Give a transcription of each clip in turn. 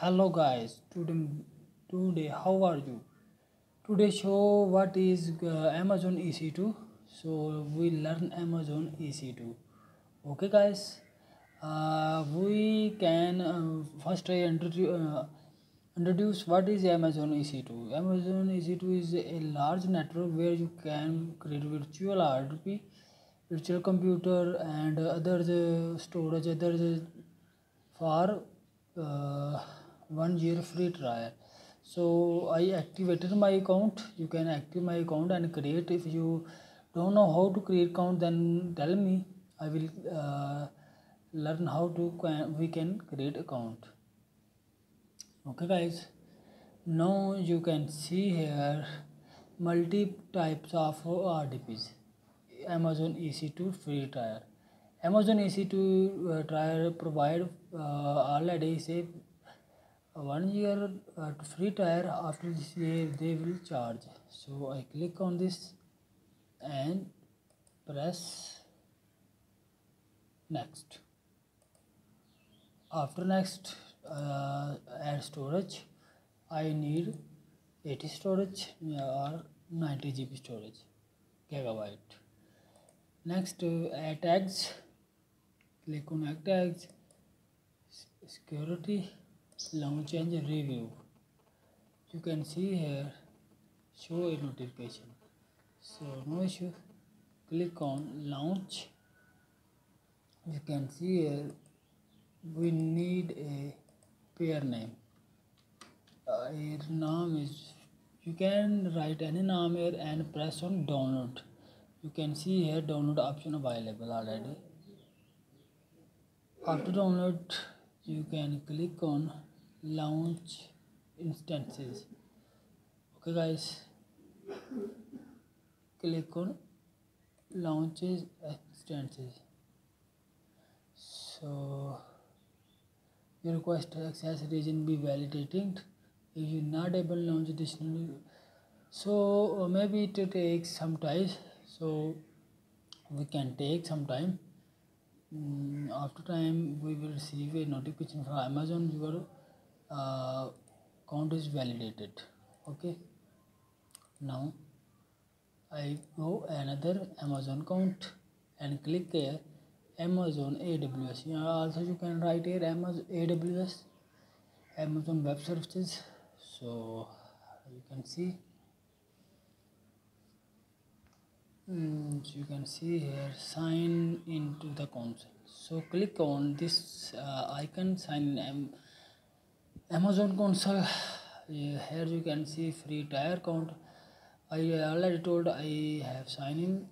hello guys today today how are you? Today show what is uh, amazon ec2 so we learn amazon ec2 okay guys uh, we can uh, first i introduce uh, introduce what is amazon ec2 amazon ec2 is a large network where you can create virtual rdp virtual computer and other uh, storage others for uh, one year free trial. So i activated my account. You can activate my account and create. If you don't know how to create account then tell me. I will uh, learn how to we can create account. Okay guys. Now you can see here multi types of rdps amazon ec2 free trial. Amazon ec2 uh, trial provide uh, already say one year uh, free tier after this year they will charge. So i click on this and press next. After next uh, add storage i need 80 storage or 90 gb storage gigabyte. Next uh, add tags. Click on add tags. Security launch and review. You can see here show a notification. So no issue. Click on launch. You can see here we need a pair name. Uh, name is you can write any name here and press on download. You can see here download option available already. After download you can click on launch instances. Okay guys. Click on launches instances. So your request access region be validated if you not able to launch additional so uh, maybe it takes some time. So we can take some time. Mm, after time we will receive a notification from amazon. Your uh, count is validated. Okay. Now I go another Amazon count and click here. Amazon AWS here also you can write here Amazon AWS Amazon Web Services. So you can see. Mm, you can see here sign into the console. So click on this uh, icon sign in amazon console here you can see free tier count. I already told i have signed in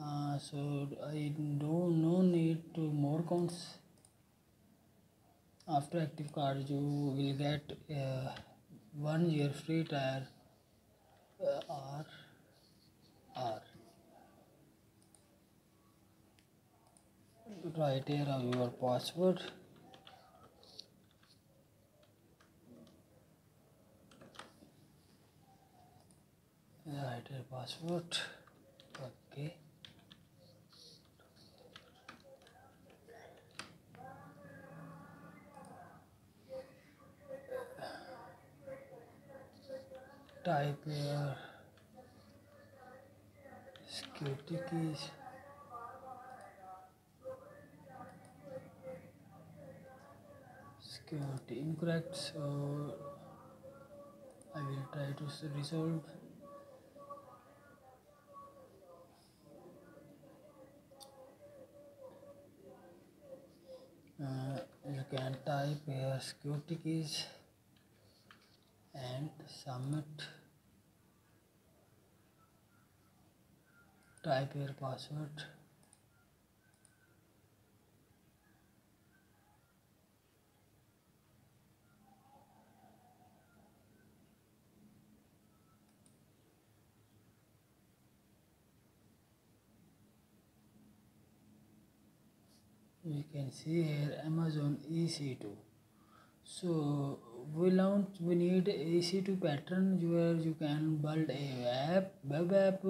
uh, so i don't no need to more counts. After active card you will get uh, one year free tier uh, r r. Right here your password write a password. Okay. Type here security keys. Security incorrect so I will try to resolve security keys and submit type your password we can see here amazon ec2 so we launch we need ec2 pattern where you can build a web web app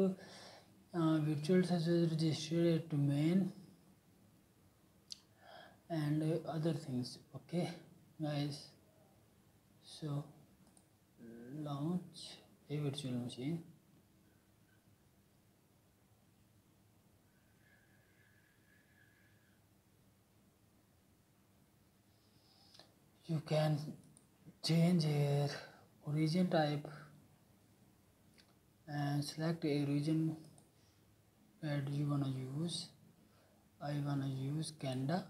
uh, virtual service registered domain and uh, other things. Okay guys? So launch a virtual machine you can change here origin type and select a region that you wanna use. I wanna use Canada.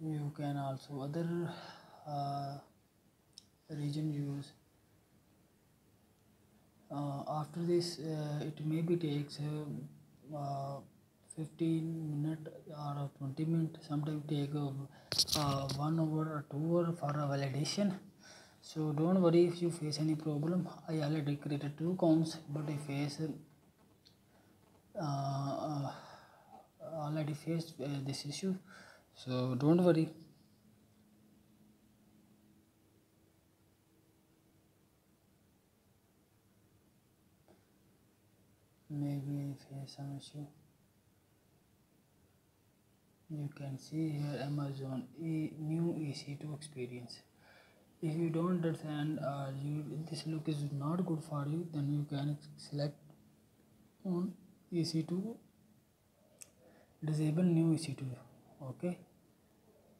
You can also other uh, region use. Uh, after this uh, it maybe takes uh, uh, 15 minute or 20 minute sometimes take uh, one hour or two hour for a validation. So don't worry if you face any problem. I already created two accounts but i face uh, already faced uh, this issue so don't worry. Maybe face some issue you can see here amazon e new ec2 experience. If you don't understand uh, you this look is not good for you then you can select on ec2 disable new ec2 okay?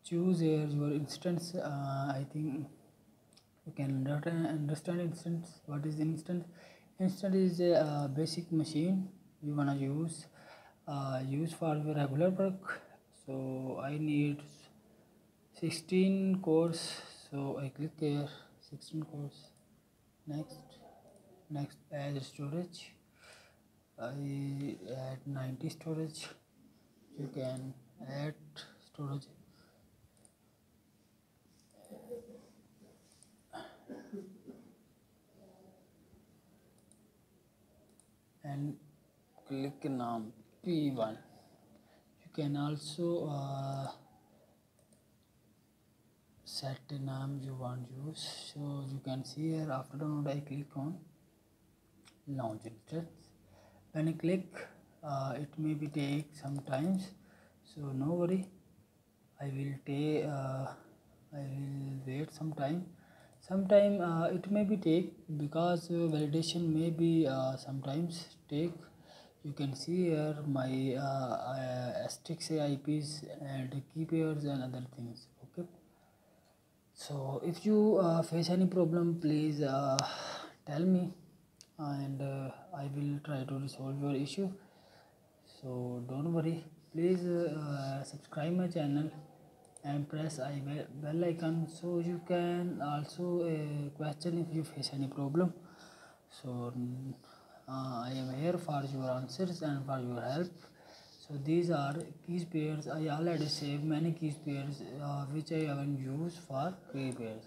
Choose here your instance uh, i think you can understand instance what is instance? Instance is a uh, basic machine you wanna use uh, use for your regular work so i need 16 cores so i click here 16 cores next next add storage. I add 90 storage. You can add storage. And click name p1 you can also uh, set the name you want to use. So you can see here after download i click on launch instance. When i click uh, it may be take some times. So no worry. I will take uh, i will wait some time. Sometime uh, it may be take because validation may be uh, sometimes take you can see here my uh, uh, IPs and key pairs and other things okay? So if you uh, face any problem please uh, tell me and uh, I will try to resolve your issue. So don't worry. Please uh, subscribe my channel and press I bell icon so you can also uh, question if you face any problem. So uh, I am here for your answers and for your help. So these are keys pairs. I already saved many keys pairs uh, which I haven't used for key pairs.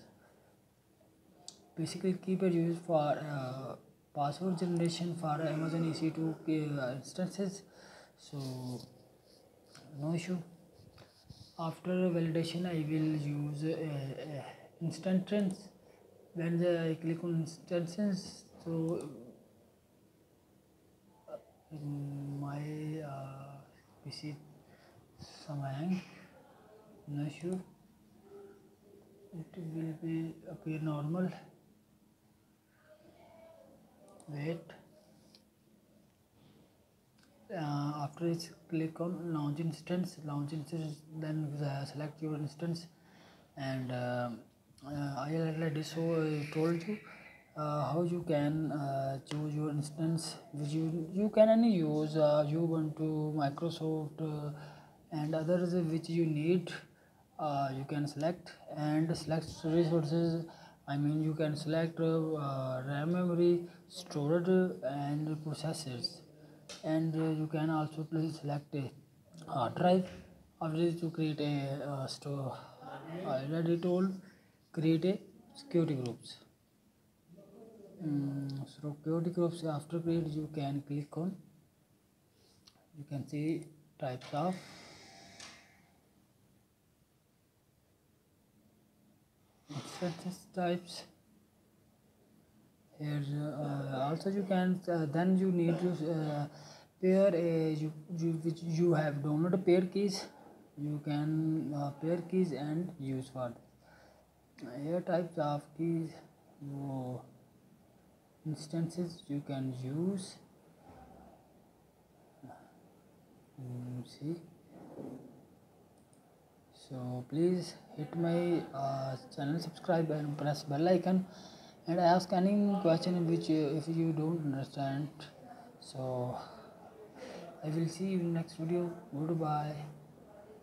Basically key pair used for uh, password generation for Amazon EC2 uh, instances. So no issue. After validation I will use uh, instance when I click on instances so uh, PC some hang it will be appear normal wait uh, after it click on launch instance launch instance then uh, select your instance and uh, uh I already told you uh, how you can uh, choose your instance which you you can only use Ubuntu Microsoft and others which you need. You can select and select resources. I mean you can select RAM memory storage and processors. And uh, you can also please select a hard drive this to create a uh, store already told create a security groups um, so security groups after create you can click on. You can see types of. Instances types. Here uh, also you can uh, then you need to uh, pair a you, you which you have downloaded pair keys. You can uh, pair keys and use for. Here types of keys. Oh, instances you can use. Mm, see. So please hit my uh, channel subscribe and press bell icon and ask any question which uh, if you don't understand. So i will see you in next video. Goodbye